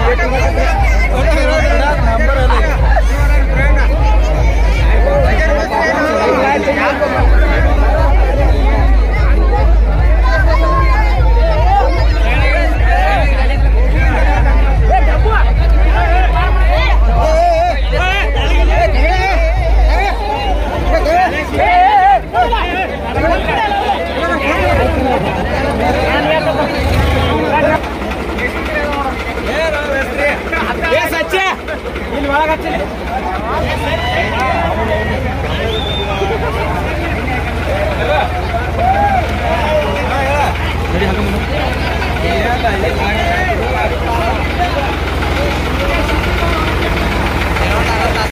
ஏற்றுமதி Yeah,